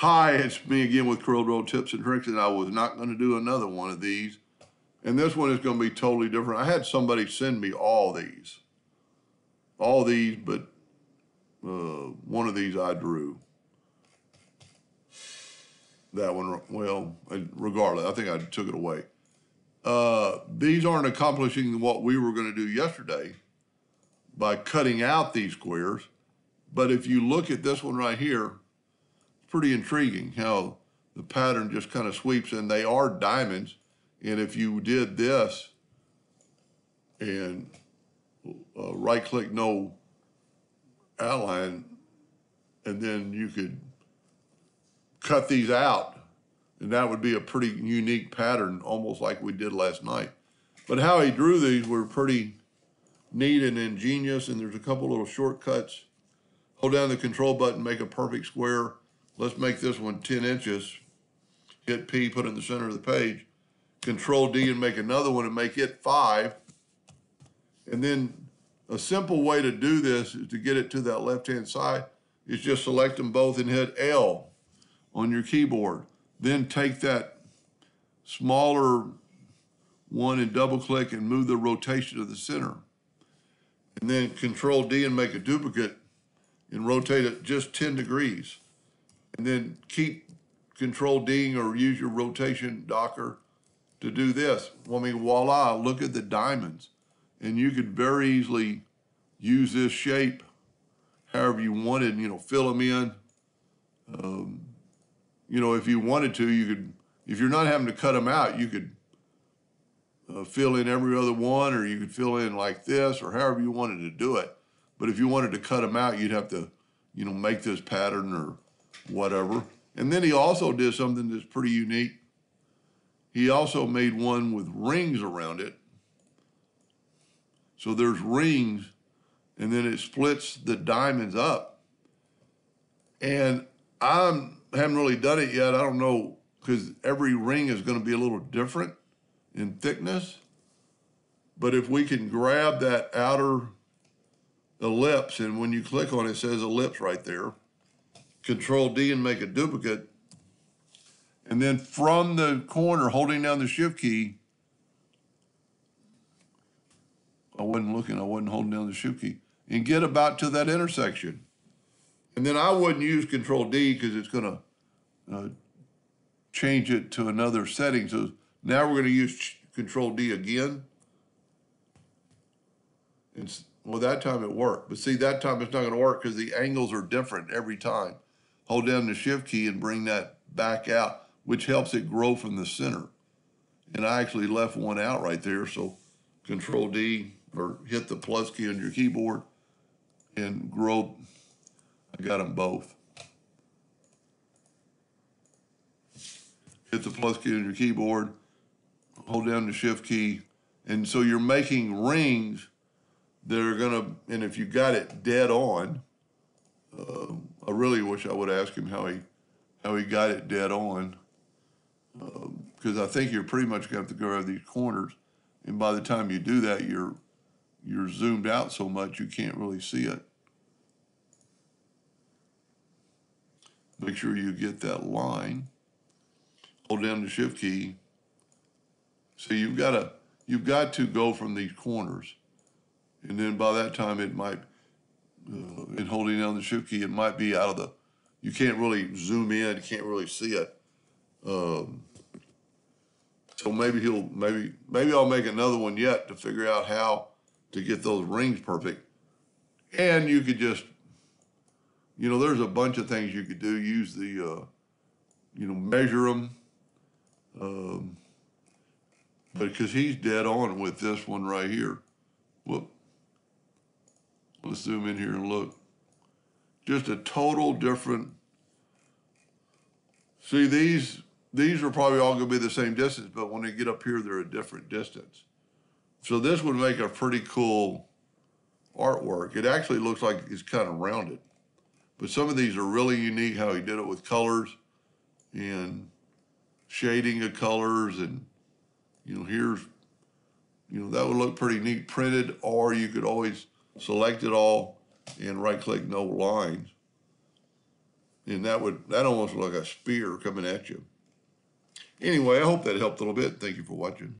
Hi, it's me again with CorelDraw Tips and Tricks, and I was not going to do another one of these. And this one is going to be totally different. I had somebody send me all these. All these, but uh, one of these I drew. That one, well, regardless, I think I took it away. Uh, these aren't accomplishing what we were going to do yesterday by cutting out these squares. But if you look at this one right here, pretty intriguing how the pattern just kind of sweeps and they are diamonds. And if you did this and uh, right click no outline, and then you could cut these out and that would be a pretty unique pattern, almost like we did last night. But how he drew these were pretty neat and ingenious, and there's a couple little shortcuts. Hold down the control button, make a perfect square, Let's make this one 10 inches. Hit P, put it in the center of the page. Control D and make another one and make it five. And then a simple way to do this is to get it to that left-hand side is just select them both and hit L on your keyboard. Then take that smaller one and double click and move the rotation to the center. And then control D and make a duplicate and rotate it just 10 degrees and then keep control D or use your rotation docker to do this. Well, I mean, voila, look at the diamonds. And you could very easily use this shape however you wanted, you know, fill them in. Um, you know, if you wanted to, you could, if you're not having to cut them out, you could uh, fill in every other one or you could fill in like this or however you wanted to do it. But if you wanted to cut them out, you'd have to, you know, make this pattern or whatever. And then he also did something that's pretty unique. He also made one with rings around it. So there's rings, and then it splits the diamonds up. And I haven't really done it yet. I don't know, because every ring is going to be a little different in thickness. But if we can grab that outer ellipse, and when you click on it, it says ellipse right there Control D and make a duplicate. And then from the corner, holding down the shift key, I wasn't looking, I wasn't holding down the shift key, and get about to that intersection. And then I wouldn't use Control D because it's going to uh, change it to another setting. So now we're going to use Control D again. And well, that time it worked. But see, that time it's not going to work because the angles are different every time hold down the shift key and bring that back out, which helps it grow from the center. And I actually left one out right there, so control D or hit the plus key on your keyboard and grow. I got them both. Hit the plus key on your keyboard, hold down the shift key, and so you're making rings that are gonna, and if you got it dead on, uh, I really wish I would ask him how he how he got it dead on, because um, I think you're pretty much going to have to go around these corners, and by the time you do that, you're you're zoomed out so much you can't really see it. Make sure you get that line. Hold down the shift key. So you've got to you've got to go from these corners, and then by that time it might uh, in holding down the shift key, it might be out of the, you can't really zoom in, you can't really see it. Um, so maybe he'll, maybe, maybe I'll make another one yet to figure out how to get those rings perfect. And you could just, you know, there's a bunch of things you could do. Use the, uh, you know, measure them. Um, but because he's dead on with this one right here. Let's zoom in here and look. Just a total different. See, these these are probably all going to be the same distance, but when they get up here, they're a different distance. So this would make a pretty cool artwork. It actually looks like it's kind of rounded. But some of these are really unique how he did it with colors and shading of colors and you know here's you know that would look pretty neat printed or you could always select it all and right click no lines. And that would, that almost look like a spear coming at you. Anyway, I hope that helped a little bit. Thank you for watching.